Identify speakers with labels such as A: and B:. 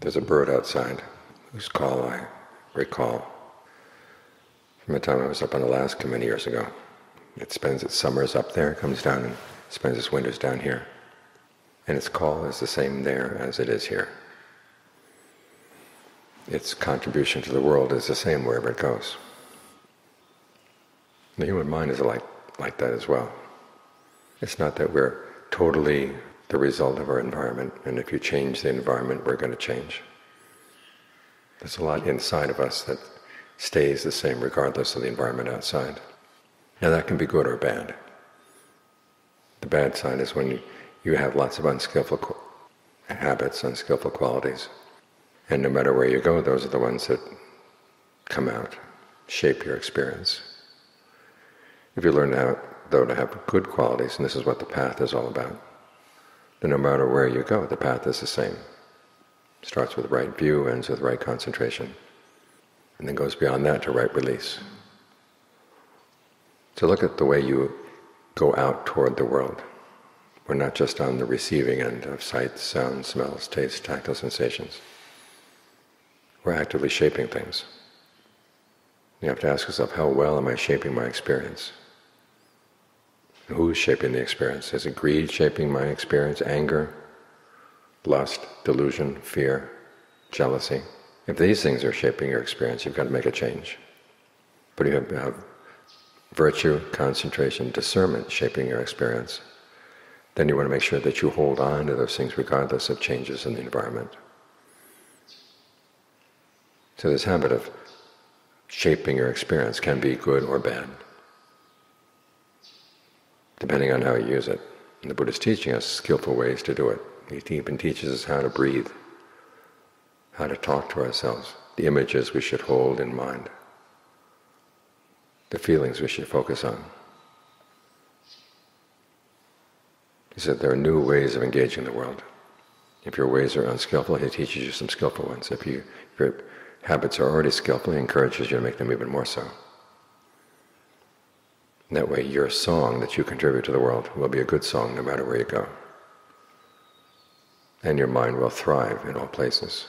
A: There's a bird outside whose call I recall from the time I was up in Alaska many years ago. It spends its summers up there, comes down and spends its winters down here. And its call is the same there as it is here. Its contribution to the world is the same wherever it goes. The human mind is like, like that as well. It's not that we're totally the result of our environment, and if you change the environment, we're going to change. There's a lot inside of us that stays the same regardless of the environment outside. Now that can be good or bad. The bad side is when you, have lots of unskillful habits, unskillful qualities, and no matter where you go, those are the ones that come out, shape your experience. If you learn how, though, to have good qualities, and this is what the path is all about, no matter where you go, the path is the same. Starts with right view, ends with right concentration, and then goes beyond that to right release. So look at the way you go out toward the world. We're not just on the receiving end of sights, sounds, smells, tastes, tactile sensations. We're actively shaping things. You have to ask yourself, how well am I shaping my experience? Who's shaping the experience? Is it greed shaping my experience, anger, lust, delusion, fear, jealousy? If these things are shaping your experience, you've got to make a change. But if you have, have virtue, concentration, discernment shaping your experience. Then you want to make sure that you hold on to those things regardless of changes in the environment. So this habit of shaping your experience can be good or bad depending on how you use it. And the Buddha is teaching us skillful ways to do it. He even teaches us how to breathe, how to talk to ourselves, the images we should hold in mind, the feelings we should focus on. He said there are new ways of engaging the world. If your ways are unskillful, he teaches you some skillful ones. If, you, if your habits are already skillful, he encourages you to make them even more so. That way your song that you contribute to the world will be a good song no matter where you go. And your mind will thrive in all places.